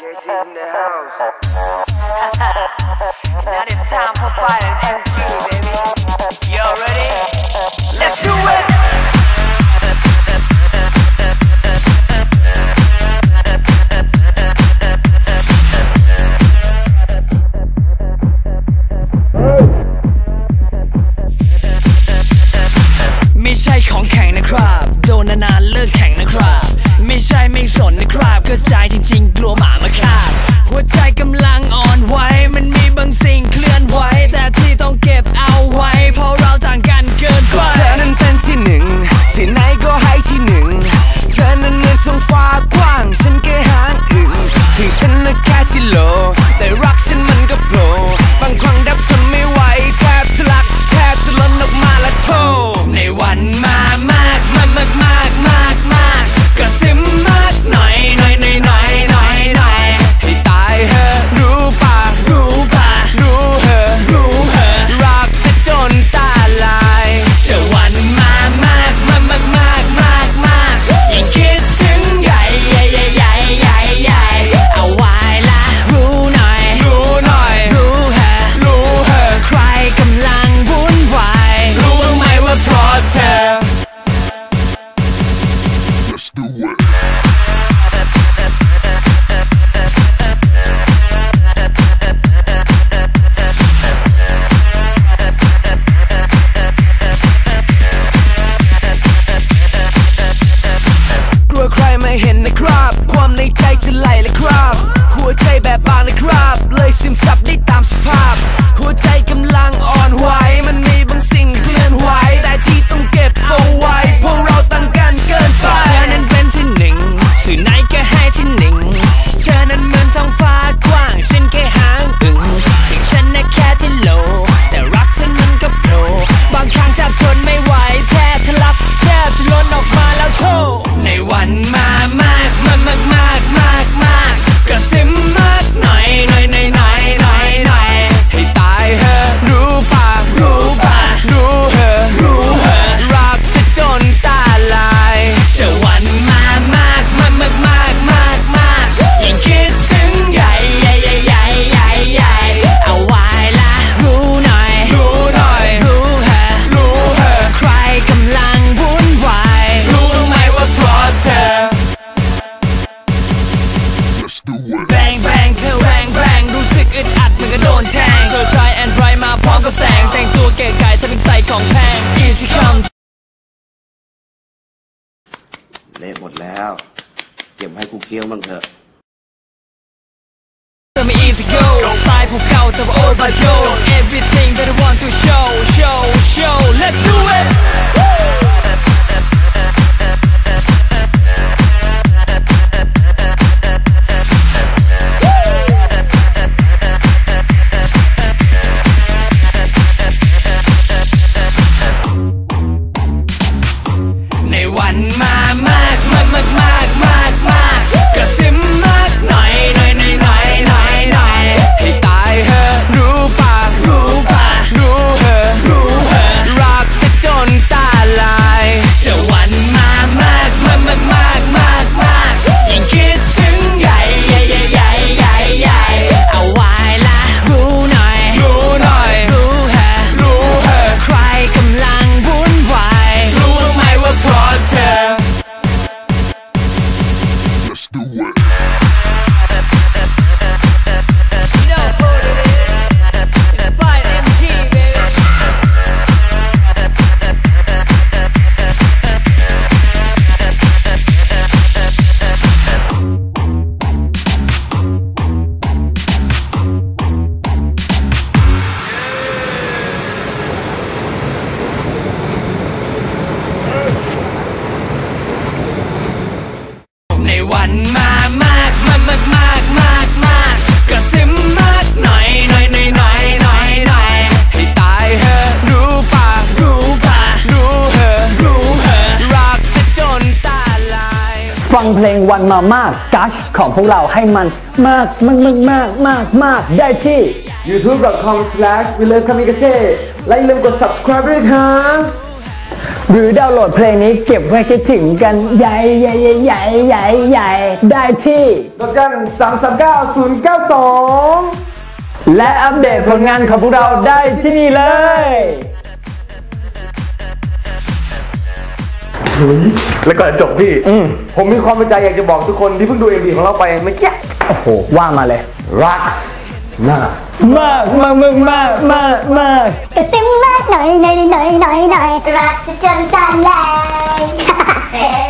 Casey's in the house. now it's time for fire and MG, baby. Y'all ready? Let's do it! อร์แข็งนะครับ ไม่ใช่ไม่สนนะครับเข้าใจจริง ๆ กลัวหมามาคาบหัวใจกำลังอ่อนไหวมันมีบางสิ่งเคลื่อนไหวแต่ที่ต้องเก็บเอาไว้ เพราะเราต่างกันเกินไปเธอนั้นเป็นที่หนึ่งสิไหนก็ให้ที่หนึ่งเธอนั้นเงินท้องฟ้ากว้าง ฉันแค่หางอึ่งที่ฉันน่ะแค่ที่โลแต่รักฉัน ให้กูเคี้ยวบ้างเถอะ me easy go สายภูเขาแต่ว่า all but yo everything that I want to show show show let's do it ในวันมามากมากมาก เพลงวันมามากกัชของพวกเราให้มันมากมากมากมากมากมากได้ที่ youtube.com/wilovecamikaze และอย่าลืมกด subscribe ด้วยครับหรือดาวน์โหลดเพลงนี้เก็บไว้คิดถึงกันใหญ่ใหญ่ใหญ่ใหญ่ใหญ่ใหญ่ได้ที่ ดอกจันสามสามและอัปเดตผลงานของพวกเราได้ที่นี่เลย แล้วก่อนจะจบพี่ผมมีความในใจอยากจะบอกทุกคนที่เพิ่งดูเอ็มดีของเราไปเมื่อกี้โอ้โห ว่ามาเลย รักมากมากมากมากมากมากมากกระซิบมากหน่อยหน่อยหน่อยหน่อยหน่อยรักจะจนตาลาย